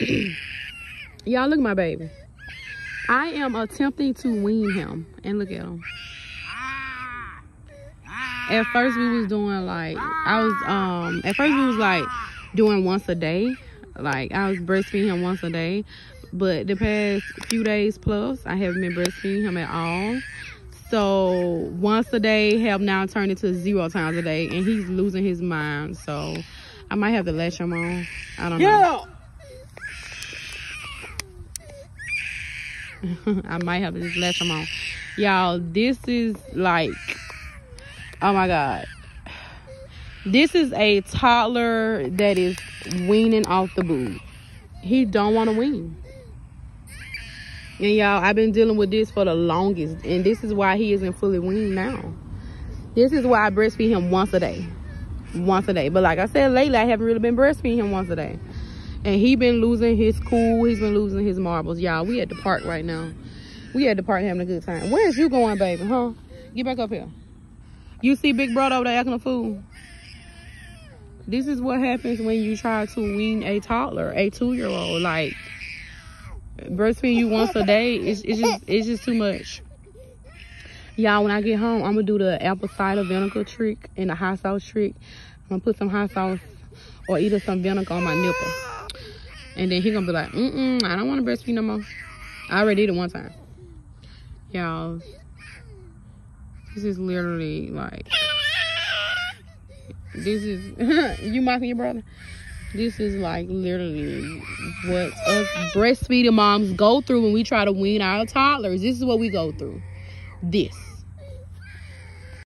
Y'all look at my baby. I am attempting to wean him. And look at him. At first we was doing like I was um at first we was like doing once a day. Like I was breastfeeding him once a day. But the past few days plus I haven't been breastfeeding him at all. So once a day have now turned into zero times a day and he's losing his mind. So I might have to latch him on. I don't know. I might have to just let them on. Y'all, this is like, oh my God. This is a toddler that is weaning off the boob. He don't want to wean. And y'all, I've been dealing with this for the longest. And this is why he isn't fully weaned now. This is why I breastfeed him once a day. Once a day. But like I said lately, I haven't really been breastfeeding him once a day and he been losing his cool. He's been losing his marbles. Y'all we at the park right now. We at the park having a good time. Where's you going baby huh? Get back up here. You see big brother over there acting a fool. This is what happens when you try to wean a toddler a two-year-old. Like breastfeeding you once a day it's, it's just it's just too much. Y'all when i get home i'm gonna do the apple cider vinegar trick and the hot sauce trick. I'm gonna put some hot sauce or either some vinegar on my nipple and then he gonna be like, mm-mm, I don't want to breastfeed no more. I already did it one time. Y'all, this is literally like, this is, you mocking your brother? This is like literally what us breastfeeding moms go through when we try to wean our toddlers. This is what we go through. This.